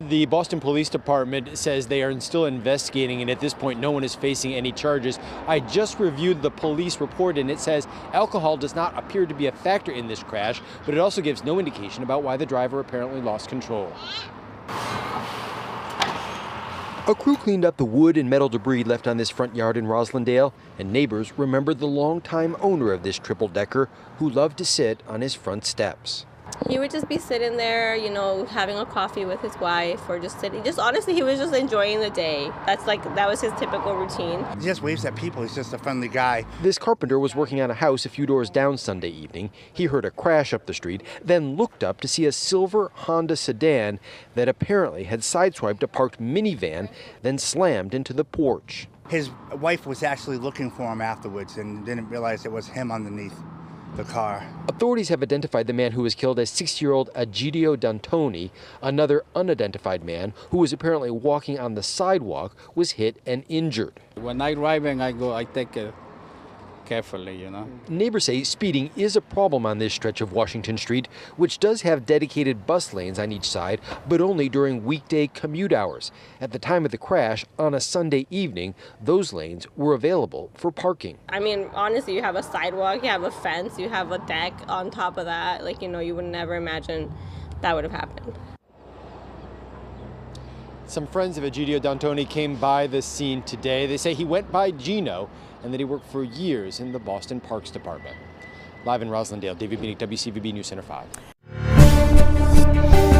The Boston Police Department says they are still investigating, and at this point, no one is facing any charges. I just reviewed the police report, and it says alcohol does not appear to be a factor in this crash, but it also gives no indication about why the driver apparently lost control. A crew cleaned up the wood and metal debris left on this front yard in Roslindale, and neighbors remembered the longtime owner of this triple decker who loved to sit on his front steps. He would just be sitting there, you know, having a coffee with his wife or just sitting. Just honestly, he was just enjoying the day. That's like, that was his typical routine. He just waves at people. He's just a friendly guy. This carpenter was working on a house a few doors down Sunday evening. He heard a crash up the street, then looked up to see a silver Honda sedan that apparently had sideswiped a parked minivan, then slammed into the porch. His wife was actually looking for him afterwards and didn't realize it was him underneath the car. Authorities have identified the man who was killed as six year old Egidio D'Antuony. Another unidentified man, who was apparently walking on the sidewalk, was hit and injured. When I driving, I go, I take it carefully, you know. Neighbors say speeding is a problem on this stretch of Washington Street, which does have dedicated bus lanes on each side, but only during weekday commute hours. At the time of the crash, on a Sunday evening, those lanes were available for parking. I mean, honestly, you have a sidewalk, you have a fence, you have a deck on top of that. Like, you know, you would never imagine that would have happened. Some friends of Egidio D'Antuony came by the scene today. They say he went by Gino and that he worked for years in the Boston Parks Department. Live in Roslindale, David Bienick, WCVB News Center 5.